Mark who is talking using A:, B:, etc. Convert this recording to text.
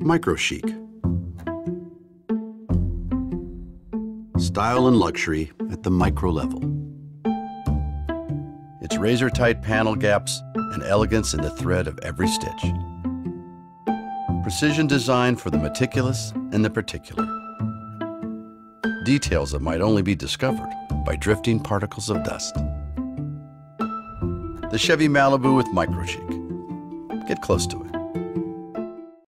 A: Microchic. Style and luxury at the micro level. Its razor-tight panel gaps and elegance in the thread of every stitch. Precision design for the meticulous and the particular. Details that might only be discovered by drifting particles of dust. The Chevy Malibu with Microchic. Get close to it.